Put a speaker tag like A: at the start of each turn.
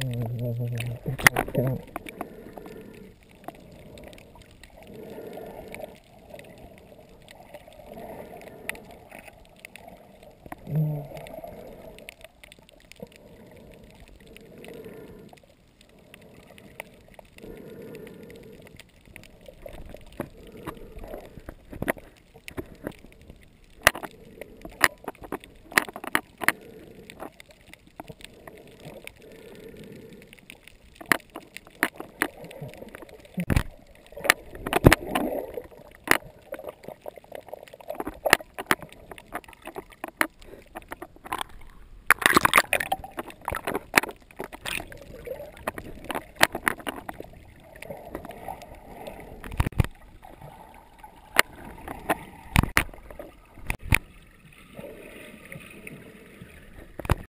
A: พี่น้อง